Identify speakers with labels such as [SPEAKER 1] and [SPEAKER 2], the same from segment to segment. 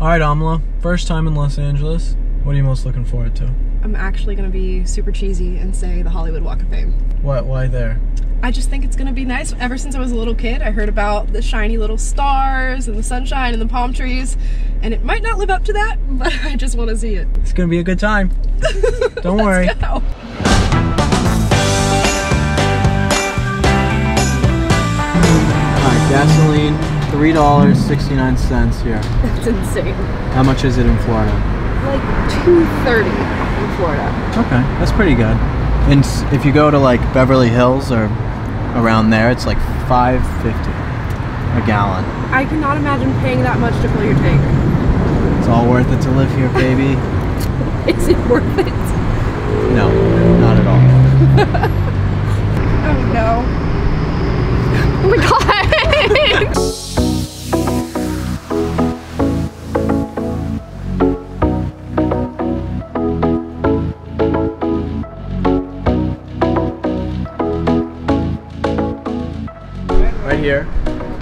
[SPEAKER 1] All right, Amala. First time in Los Angeles. What are you most looking forward to?
[SPEAKER 2] I'm actually gonna be super cheesy and say the Hollywood Walk of Fame.
[SPEAKER 1] What? Why there?
[SPEAKER 2] I just think it's gonna be nice. Ever since I was a little kid, I heard about the shiny little stars and the sunshine and the palm trees, and it might not live up to that, but I just want to see it.
[SPEAKER 1] It's gonna be a good time. Don't worry.
[SPEAKER 2] Let's go.
[SPEAKER 1] All right, gasoline, three dollars sixty-nine cents here.
[SPEAKER 2] That's insane.
[SPEAKER 1] How much is it in Florida?
[SPEAKER 2] Like 2:30 in Florida.
[SPEAKER 1] Okay, that's pretty good. And if you go to like Beverly Hills or around there, it's like five fifty a gallon.
[SPEAKER 2] I cannot imagine paying that much to fill your tank.
[SPEAKER 1] It's all worth it to live here, baby.
[SPEAKER 2] Is it worth it?
[SPEAKER 1] No, not at all.
[SPEAKER 2] Oh no. Oh my god!
[SPEAKER 1] Here,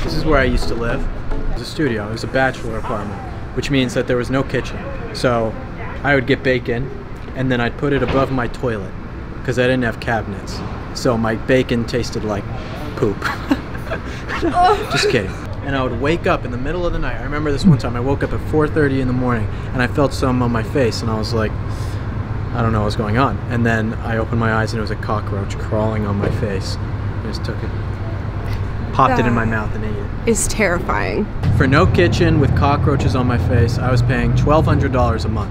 [SPEAKER 1] this is where I used to live. It was a studio. It was a bachelor apartment, which means that there was no kitchen. So I would get bacon, and then I'd put it above my toilet because I didn't have cabinets. So my bacon tasted like poop. Just kidding. And I would wake up in the middle of the night. I remember this one time. I woke up at 4:30 in the morning, and I felt some on my face, and I was like, I don't know what's going on. And then I opened my eyes, and it was a cockroach crawling on my face. I just took it, popped it in my mouth, and ate it.
[SPEAKER 2] Is terrifying.
[SPEAKER 1] For no kitchen with cockroaches on my face, I was paying $1,200 a month.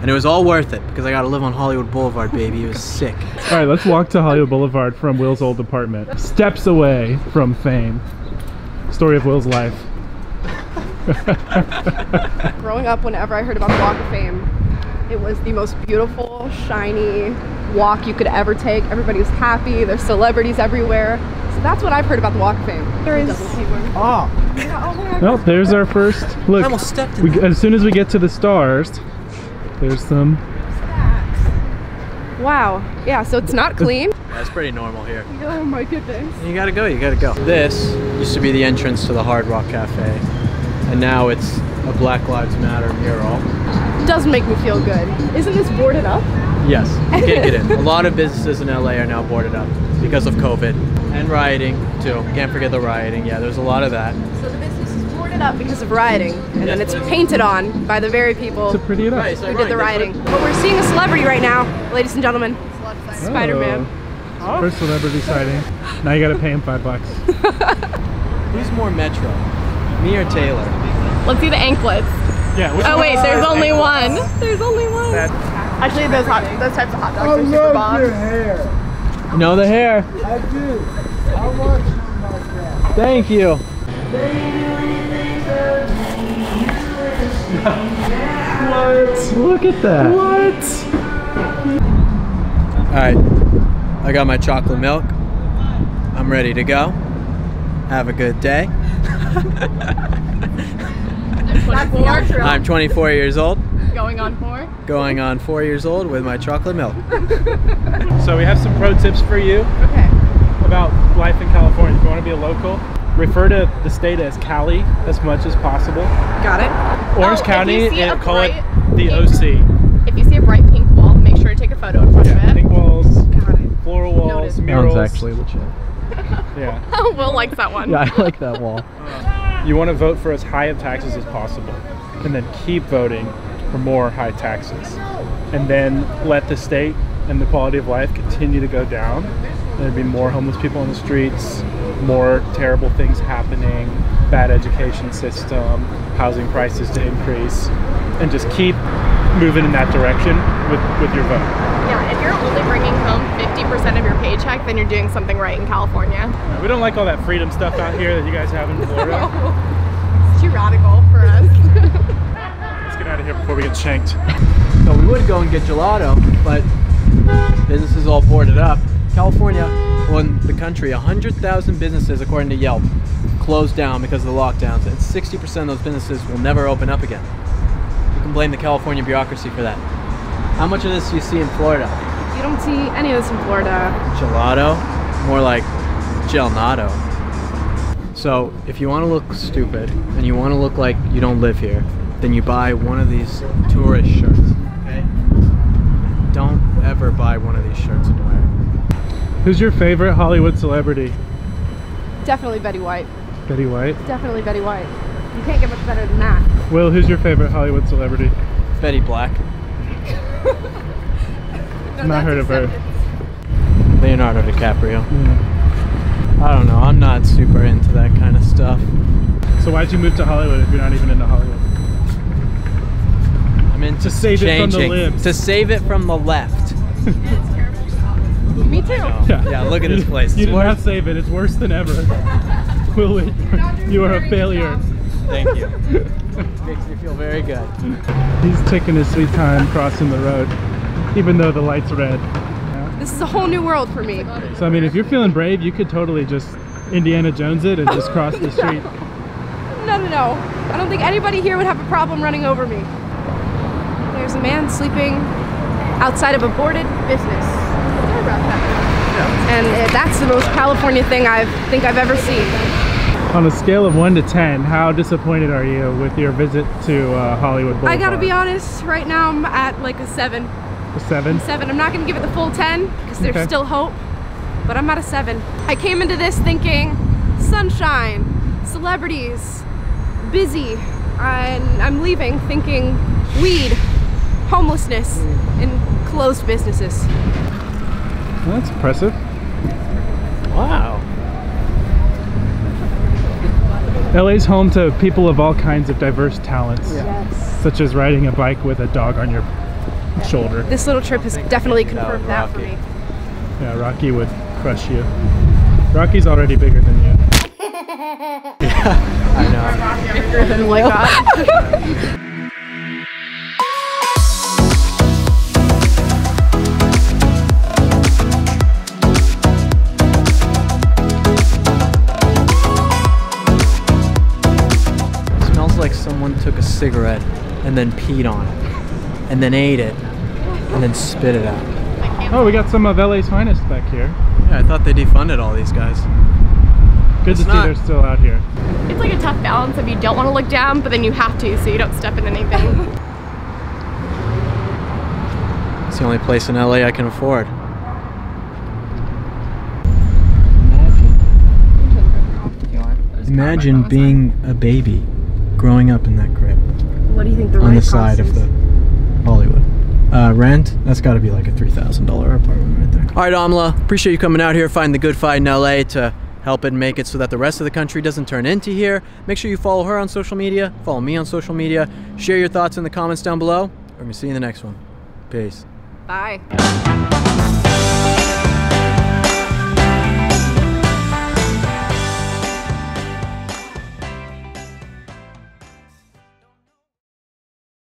[SPEAKER 1] And it was all worth it because I got to live on Hollywood Boulevard, baby. It was sick.
[SPEAKER 3] All right, let's walk to Hollywood Boulevard from Will's old apartment. Steps away from fame. Story of Will's life.
[SPEAKER 2] Growing up, whenever I heard about the Walk of Fame, it was the most beautiful, shiny walk you could ever take. Everybody was happy. There's celebrities everywhere. So that's what I've heard about the Walk of Fame. There is. Ah.
[SPEAKER 1] Oh,
[SPEAKER 3] Well, there's our first look.
[SPEAKER 1] I almost stepped in
[SPEAKER 3] We, as soon as we get to the stars, there's some.
[SPEAKER 2] Wow. Yeah, so it's not clean.
[SPEAKER 1] That's pretty normal here.
[SPEAKER 2] oh my goodness.
[SPEAKER 1] You gotta go, you gotta go. This used to be the entrance to the Hard Rock Cafe. And now it's a Black Lives Matter mural.
[SPEAKER 2] Does make me feel good. Isn't this boarded up?
[SPEAKER 1] Yes, you can't get in. A lot of businesses in LA are now boarded up because of COVID. And rioting, too. Can't forget the rioting. Yeah, there's a lot of that.
[SPEAKER 2] So the business is boarded up because of rioting, and then it's painted on by the very people
[SPEAKER 3] To pretty it up.
[SPEAKER 1] Right, so
[SPEAKER 2] who did the
[SPEAKER 1] right,
[SPEAKER 2] rioting. But we're seeing a celebrity right now, ladies and gentlemen. Oh. Spider-Man.
[SPEAKER 3] Oh. First celebrity sighting. Now you gotta pay him five bucks.
[SPEAKER 1] Who's more Metro? Me or Taylor?
[SPEAKER 4] Let's see the anklets.
[SPEAKER 3] Yeah. which
[SPEAKER 4] Oh
[SPEAKER 3] one
[SPEAKER 4] wait,
[SPEAKER 3] is
[SPEAKER 4] there's
[SPEAKER 3] that?
[SPEAKER 4] only one. There's only one.
[SPEAKER 3] That-
[SPEAKER 4] Actually, those hot, those types of hot dogs are super bomb.
[SPEAKER 1] You know the hair.
[SPEAKER 5] I do. I want you like that.
[SPEAKER 1] Thank you.
[SPEAKER 3] What? Look at that. What?
[SPEAKER 1] All right, I got my chocolate milk. I'm ready to go. Have a good day.
[SPEAKER 4] 24,
[SPEAKER 1] I'm 24 years old,
[SPEAKER 4] going on four.
[SPEAKER 1] going on four years old with my chocolate milk.
[SPEAKER 3] So we have some pro tips for you
[SPEAKER 2] Okay.
[SPEAKER 3] about life in California. If you want to be a local, refer to the state as Cali as much as possible.
[SPEAKER 2] Got it.
[SPEAKER 3] Orange
[SPEAKER 4] Oh,
[SPEAKER 3] County,
[SPEAKER 4] you see a
[SPEAKER 3] and call it the
[SPEAKER 4] pink-
[SPEAKER 3] OC.
[SPEAKER 4] If you see a bright pink wall, make sure to take a photo in front
[SPEAKER 3] Yeah,
[SPEAKER 4] of it.
[SPEAKER 3] pink walls,
[SPEAKER 2] Got it.
[SPEAKER 3] floral walls,
[SPEAKER 2] Noted.
[SPEAKER 3] murals.
[SPEAKER 1] legit.
[SPEAKER 3] Yeah.
[SPEAKER 4] Will likes that one.
[SPEAKER 1] Yeah, I like that wall.
[SPEAKER 3] Uh, You want to vote for as high of taxes as possible, and then keep voting for more high taxes, and then let the state and the quality of life continue to go down. There'd be more homeless people on the streets, more terrible things happening, bad education system, housing prices to increase, and just keep moving in that direction with, with your vote.
[SPEAKER 4] Yeah, if you're only bringing home 50% of your paycheck, then you're doing something right in California.
[SPEAKER 3] We don't like all that freedom stuff out here that you guys have in Florida.
[SPEAKER 4] It's too radical for us.
[SPEAKER 3] Let's get out of here before we get shanked.
[SPEAKER 1] So we would go and get gelato, but business is all boarded up. California, well, in the country, 100,000 businesses, according to Yelp, closed down because of the lockdowns, and 60% of those businesses will never open up again. You can blame the California bureaucracy for that. How much of this do you see in Florida?
[SPEAKER 2] You don't see any of this in Florida.
[SPEAKER 1] Gelato? More like gelnado. So, if you want to look stupid and you want to look like you don't live here, then you buy one of these tourist shirts. Okay? Don't ever buy one of these shirts and wear it.
[SPEAKER 3] Who's your favorite Hollywood celebrity?
[SPEAKER 2] Definitely Betty White.
[SPEAKER 3] Betty White.
[SPEAKER 2] Definitely Betty White. You can't get much better than that.
[SPEAKER 3] Will, who's your favorite Hollywood celebrity?
[SPEAKER 1] Betty Black.
[SPEAKER 3] Not heard of her.
[SPEAKER 1] Leonardo DiCaprio.
[SPEAKER 3] Yeah.
[SPEAKER 1] I don't know. I'm not super into that kind of stuff.
[SPEAKER 3] So why'd you move to Hollywood if you're not even into Hollywood?
[SPEAKER 1] I'm into
[SPEAKER 3] To save it from the
[SPEAKER 1] changing.
[SPEAKER 3] libs.
[SPEAKER 1] To save it from the left.
[SPEAKER 2] Me too.
[SPEAKER 1] Yeah, yeah. look at this place.
[SPEAKER 3] You
[SPEAKER 1] It's
[SPEAKER 3] did
[SPEAKER 1] worse.
[SPEAKER 3] not save it. It's worse than ever. Will, it- you are a failure.
[SPEAKER 1] Thank you. Makes me feel very good.
[SPEAKER 3] He's taking his sweet time crossing the road, even though the light's red. Yeah.
[SPEAKER 2] This is a whole new world for me.
[SPEAKER 3] So I mean, if you're feeling brave, you could totally just Indiana Jones it and just cross the street.
[SPEAKER 2] No, no, no. I don't think anybody here would have a problem running over me. There's a man sleeping outside of a boarded business. And uh, that's the most California thing I think I've ever seen.
[SPEAKER 3] On a scale of one to ten, how disappointed are you with your visit to uh, Hollywood Boulevard?
[SPEAKER 2] I gotta be honest, right now I'm at like a seven.
[SPEAKER 3] A seven.
[SPEAKER 2] Seven. I'm not gonna give it the full 10 because there's
[SPEAKER 3] Okay.
[SPEAKER 2] still hope, but I'm at a seven. I came into this thinking sunshine, celebrities, busy, and I'm leaving thinking weed, homelessness, and closed businesses.
[SPEAKER 3] Well, that's impressive.
[SPEAKER 1] Wow.
[SPEAKER 3] LA's home to people of all kinds of diverse talents,
[SPEAKER 2] Yes.
[SPEAKER 3] such as riding a bike with a dog on your shoulder.
[SPEAKER 2] This little trip has definitely confirmed that for me.
[SPEAKER 3] Yeah, Rocky would crush you. Rocky's already bigger than you.
[SPEAKER 1] yeah, I know.
[SPEAKER 2] Bigger than like that.
[SPEAKER 1] Smells like someone took a cigarette and then peed on it, and then ate it, and then spit it out.
[SPEAKER 3] Oh, we got some of LA's finest back here.
[SPEAKER 1] Yeah, I thought they defunded all these guys.
[SPEAKER 3] Good
[SPEAKER 1] It's
[SPEAKER 3] to see they're still out here.
[SPEAKER 4] It's like a tough balance if you don't want to look down, but then you have to, so you don't step in anything.
[SPEAKER 1] It's the only place in LA I can afford. Imagine being a baby growing up in that crib
[SPEAKER 2] What do you think the
[SPEAKER 1] on the side
[SPEAKER 2] cost
[SPEAKER 1] of the
[SPEAKER 2] is?
[SPEAKER 1] Hollywood. Uh, rent, that's got to be like a $3,000 apartment right there. All right, Amala, appreciate you coming out here, find the good fight in LA to help it make it so that the rest of the country doesn't turn into here. Make sure you follow her on social media, follow me on social media, share your thoughts in the comments down below. We're going to see you in the next one. Peace.
[SPEAKER 2] Bye.